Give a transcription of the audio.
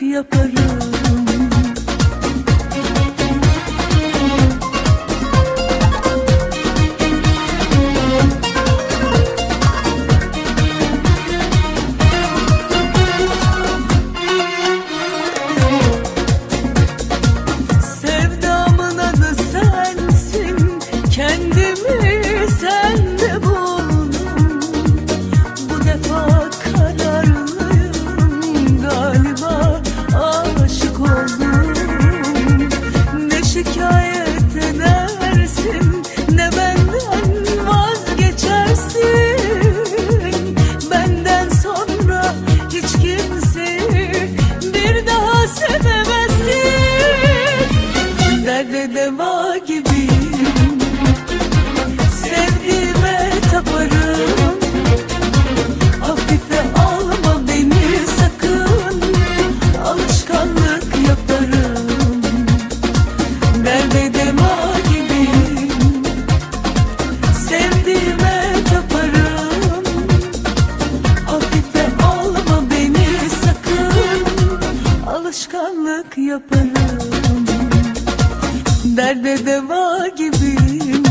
yaparım. sevemezsin. Derde deva gibi yaparım Derde deva gibiyim